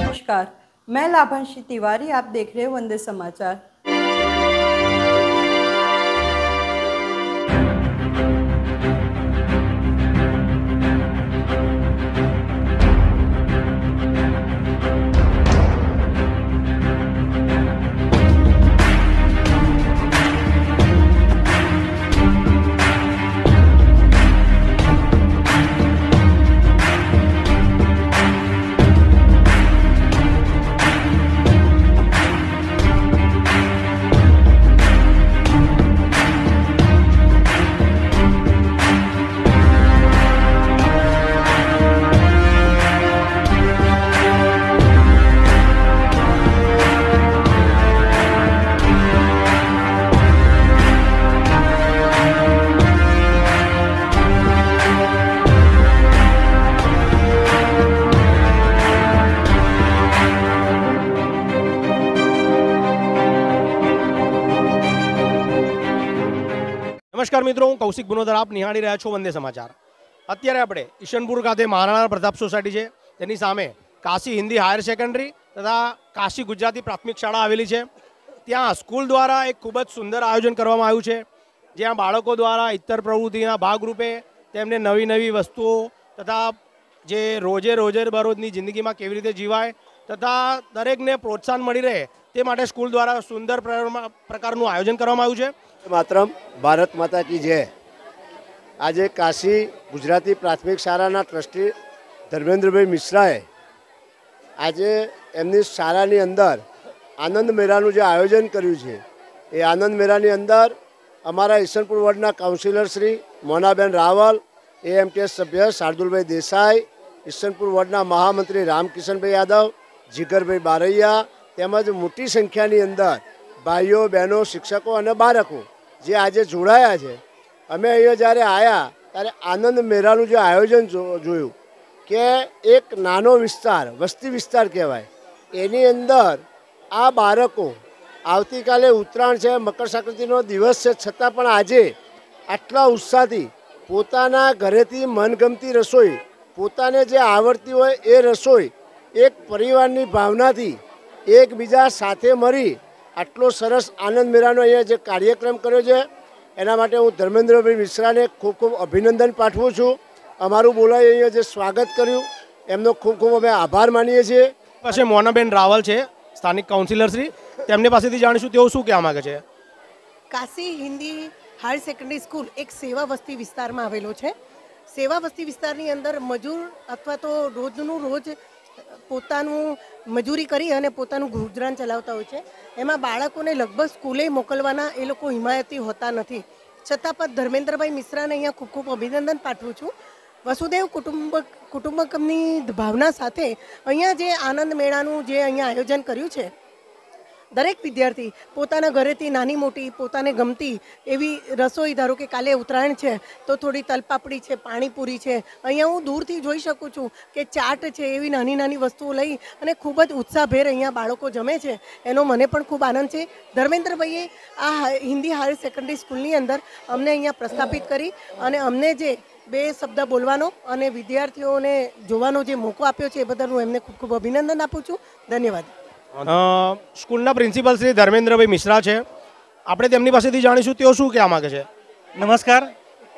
नमस्कार मैं लाभांशी तिवारी आप देख रहे हैं वंदे समाचार। નમસ્કાર મિત્રો, હું કૌશિક ગુનોદર આપ નિહાળી રહ્યા છો વંદે સમાચાર. અત્યારે આપણે ઈશનપુર ખાતે મહારાણા પ્રતાપ સોસાયટી છે. તેની સામે કાશી હિન્દી હાયર સેકન્ડરી તથા કાશી ગુજરાતી પ્રાથમિક શાળા આવેલી છે. ત્યાં સ્કૂલ દ્વારા એક ખૂબ જ સુંદર આયોજન કરવામાં આવ્યું છે. જ્યાં બાળકો દ્વારા ઇતર પ્રવૃત્તિના ભાગરૂપે તેમને નવી નવી વસ્તુઓ તથા જે રોજે રોજે બરોજની જિંદગીમાં કેવી રીતે જીવાય તથા દરેકને પ્રોત્સાહન મળી રહે તે માટે સ્કૂલ દ્વારા સુંદર પ્રકારનું આયોજન કરવામાં આવ્યું છે. માત્ર ભારત માતા કી જય. આજે કાશી ગુજરાતી પ્રાથમિક શાળાના ટ્રસ્ટી ધર્મેન્દ્રભાઈ મિશ્રાએ આજે એમની શાળાની અંદર આનંદ મેળાનું જે આયોજન કર્યું છે, એ આનંદ મેળાની અંદર અમારા ઈસનપુર વોર્ડના કાઉન્સિલર શ્રી મોનાબેન રાવલ, એએમટીએસ સભ્ય શાર્દુલભાઈ દેસાઈ, ઈસનપુર વોર્ડના મહામંત્રી રામકિશનભાઈ યાદવ, જીગરભાઈ બારૈયા તેમજ મોટી સંખ્યાની અંદર ભાઈઓ, બહેનો, શિક્ષકો અને બાળકો જે આજે જોડાયા છે. અમે અહીંયા જ્યારે આવ્યા ત્યારે આનંદ મેળાનું જે આયોજન જોયું કે એક નાનો વિસ્તાર, વસ્તી વિસ્તાર કહેવાય. એની અંદર આ બાળકો આવતીકાલે ઉત્તરાયણ છે, મકર સંક્રાંતિનો દિવસ છે, છતાં પણ આજે આટલા ઉત્સાહથી પોતાના ઘરેથી મનગમતી રસોઈ, પોતાને જે આવડતી હોય એ રસોઈ એક પરિવારની ભાવનાથી એકબીજા સાથે મળી આટલો સરસ આનંદ મેળાનો અહીંયા જે કાર્યક્રમ કર્યો છે એના માટે હું ધર્મેન્દ્રભાઈ મિશ્રાને ખૂબ ખૂબ અભિનંદન પાઠવું છું. અમારું બોલાય અહીંયા જે સ્વાગત કર્યું એમનો ખૂબ ખૂબ અમે આભાર માનીએ છીએ. પાસે મોનાબેન રાવલ છે સ્થાનિક કાઉન્સિલર શ્રી. તેમની પાસેથી જાણીશું તેઓ શું કહેવા માગે છે? Kashi Hindi higher secondary school એક સેવા વસ્તી વિસ્તારમાં આવેલો છે. સેવા વસ્તી વિસ્તારની અંદર મજૂર અથવા તો રોજનું રોજ પોતાનું મજૂરી કરી અને પોતાનું ગુજરાન ચલાવતા હોય છે. એમાં બાળકોને લગભગ સ્કૂલે મોકલવાના એ લોકો હિમાયતી હોતા નથી. છતાં પણ ધર્મેન્દ્રભાઈ મિશ્રાને અહીંયા ખૂબ ખૂબ અભિનંદન પાઠવું છું. વસુદેવ કુટુંબ, કુટુંબકમની ભાવના સાથે અહીંયા જે આનંદ મેળાનું જે અહીંયા આયોજન કર્યું છે દરેક વિદ્યાર્થી પોતાના ઘરેથી નાની મોટી, પોતાને ગમતી એવી રસોઈ, ધારો કે કાલે ઉત્તરાયણ છે, તો થોડી તલપાપડી છે, પાણીપુરી છે, અહીંયા હું દૂરથી જોઈ શકું છું કે ચાટ છે, એવી નાની નાની વસ્તુઓ લઈ અને ખૂબ જ ઉત્સાહભેર અહીંયા બાળકો જમે છે. એનો મને પણ ખૂબ આનંદ છે. ધર્મેન્દ્રભાઈએ આ હિન્દી હાયર સેકન્ડરી સ્કૂલની અંદર અમને અહીંયા પ્રસ્થાપિત કરી અને અમને જે બે શબ્દ બોલવાનો અને વિદ્યાર્થીઓને જોવાનો જે મોકો આપ્યો છે, એ બદલ હું એમને ખૂબ ખૂબ અભિનંદન આપું છું. ધન્યવાદ. સ્કૂલના પ્રિન્સિપલ શ્રી ધર્મેન્દ્રભાઈ મિશ્રા છે આપણે તેમની પાસેથી જાણીશું તેઓ શું કહેવા માંગે છે नमस्कार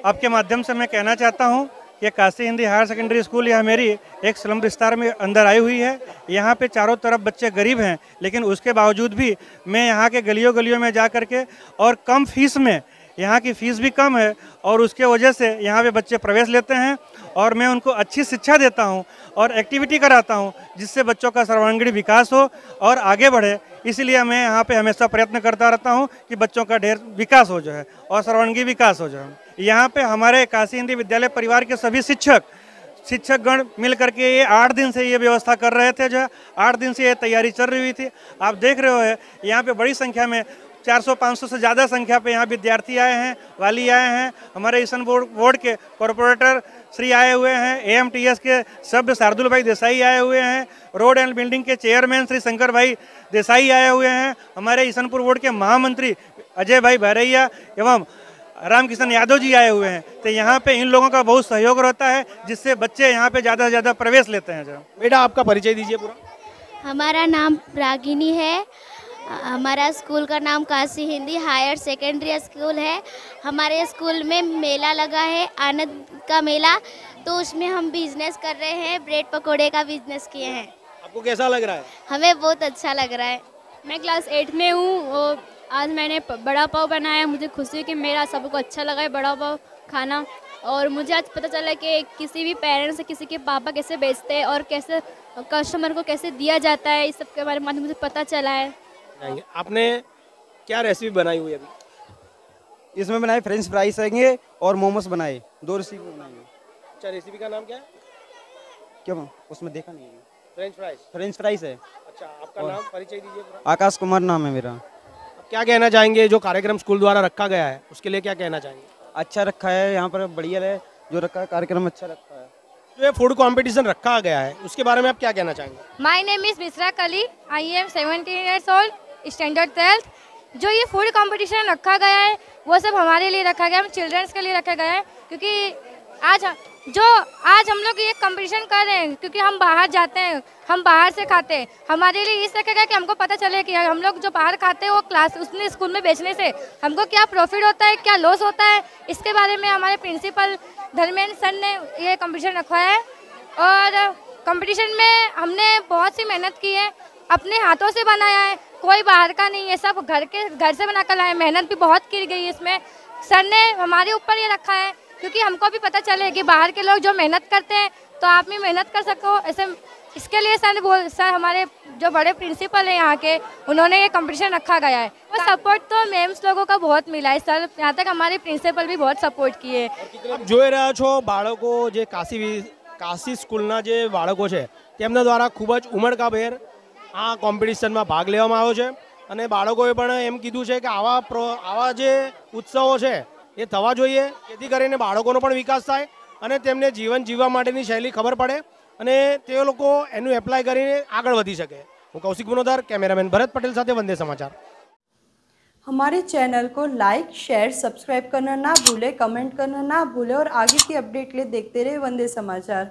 आपके माध्यम से मैं कहना चाहता हूँ कि Kashi Hindi higher secondary school यह मेरी एक स्लम विस्तार में अंदर आई हुई है यहाँ पे चारों तरफ बच्चे गरीब हैं लेकिन उसके बावजूद भी मैं यहाँ के गलियों गलियों में जा कर के और कम फीस में यहाँ की फ़ीस भी कम है और उसके वजह से यहाँ पे बच्चे प्रवेश लेते हैं और मैं उनको अच्छी शिक्षा देता हूँ और एक्टिविटी कराता हूँ जिससे बच्चों का सर्वांगीण विकास हो और आगे बढ़े। इसलिए मैं यहाँ पे हमेशा प्रयत्न करता रहता हूँ कि बच्चों का ढेर विकास हो जो है और सर्वांगीण विकास हो जो है यहाँ पर हमारे काशी हिंदी विद्यालय परिवार के सभी शिक्षक शिक्षक गण मिल करके ये आठ दिन से ये व्यवस्था कर रहे थे जो है आठ दिन से ये तैयारी चल रही हुई थी। आप देख रहे हो, यहाँ पे बड़ी संख्या में 400-500 से ज़्यादा संख्या पे यहाँ विद्यार्थी आए हैं वाली आए हैं। हमारे ईसन बोर्ड बोर्ड के कॉरपोरेटर श्री आए हुए हैं एएमटीएस के सभ्य शार्दुल भाई देसाई आए हुए हैं रोड एंड बिल्डिंग के चेयरमैन श्री शंकर भाई देसाई आए हुए हैं हमारे ईसनपुर बोर्ड के महामंत्री अजय भाई भैरैया एवं रामकिशन यादव जी आए हुए हैं। तो यहाँ पे इन लोगों का बहुत सहयोग रहता है जिससे बच्चे यहाँ पे ज़्यादा से ज़्यादा प्रवेश लेते हैं। जब बेटा आपका परिचय दीजिए पूरा। हमारा नाम रागिनी है हमारा स्कूल का नाम Kashi Hindi higher secondary school है। हमारे स्कूल में मेला लगा है आनंद का मेला। तो उसमें हम बिज़नेस कर रहे हैं ब्रेड पकोड़े का बिज़नेस किए हैं। आपको कैसा लग रहा है? हमें बहुत अच्छा लग रहा है। मैं क्लास एट में हूँ और आज मैंने बड़ा पाव बनाया। मुझे खुशी है कि मेरा सबको अच्छा लगा है बड़ा पाव खाना। और मुझे आज पता चला कि किसी भी पेरेंट्स किसी के पापा कैसे बेचते हैं और कैसे कस्टमर को कैसे दिया जाता है इस सब के बारे में मुझे पता चला है। जाएँगे आपने क्या रेसिपी बनाई हुई अभी? इसमें बनाए फ्रेंच फ्राइज रहेंगे और मोमोस बनाए। दो रेसिपी बनाएँगे। अच्छा रेसिपी का नाम क्या है? क्यों उसमें देखा नहीं है। फ्रेंच फ्राइज फ्रेंच फ्राइज है। अच्छा आपका नाम परिचय दीजिए आकाश कुमार नाम है मेरा। अब क्या कहना चाहेंगे जो कार्यक्रम स्कूल द्वारा रखा गया है? उसके लिए क्या कहना चाहेंगे? अच्छा रखा है यहाँ पर बढ़िया है। जो रखा है कार्यक्रम अच्छा रखा है। जो ये फ़ूड कंपटीशन रखा गया है उसके बारे में आप क्या कहना चाहेंगे? My name is Mishra Kali I am seventeen years old standard twelfth जो ये फ़ूड कंपटीशन रखा गया है, वो सब हमारे लिए रखा गया है, हम चिल्ड्रंस के लिए रखा गया है, क्योंकि आज जो आज हम लोग ये कंपटीशन कर रहे हैं, क्योंकि हम बाहर जाते हैं, हम बाहर से खाते हैं, हमारे लिए इस रखा गया कि हमको पता चले कि हम लोग जो बाहर खाते हैं, वो क्लास उसने स्कूल में बेचने से, हमको क्या प्रॉफिट होता है, क्या लॉस होता है, इसके बारे में हमारे प्रिंसिपल धर्मेंद्र सर ने ये कंपटीशन रखवाया है, और कंपटीशन में हमने बहुत सी मेहनत की है, अपने हाथों से बनाया है कोई बाहर का नहीं है सब घर के घर से बना कर लाए मेहनत भी बहुत की गई है इसमें सर ने हमारे ऊपर ये रखा है क्योंकि हमको भी पता चले कि बाहर के लोग जो मेहनत करते हैं तो आप भी मेहनत कर सको ऐसे इसके लिए सर ने बोल सर हमारे जो बड़े प्रिंसिपल हैं यहाँ के उन्होंने ये कंपटीशन रखा गया है वो सपोर्ट तो मेम्स लोगों का बहुत मिला है सर यहाँ तक हमारे प्रिंसिपल भी बहुत सपोर्ट किए આપ જોઈ રહ્યા છો બાળકો જે કાશી વિ- કાશી સ્કૂલના જે બાળકો છે તેમના દ્વારા ખૂબ જ ઉમળકાભેર આ કોમ્પિટિશનમાં ભાગ લેવામાં આવ્યો છે અને બાળકોએ પણ એમ કીધું છે કે આવા પ્રો આવા જે ઉત્સવો છે એ થવા જોઈએ જેથી કરીને બાળકોનો પણ વિકાસ થાય અને તેમને જીવન જીવવા માટેની શૈલી ખબર પડે અને તે લોકો એનું એપ્લાય કરીને આગળ વધી શકે હું કૌશિક ગુનોદર કેમેરામેન ભરત પટેલ સાથે વંદે સમાચાર हमारे चैनल को लाइक शेयर सब्सक्राइब करना ना भूलें कमेंट करना ना भूलें और आगे की अपडेट के लिए देखते रहे वंदे समाचार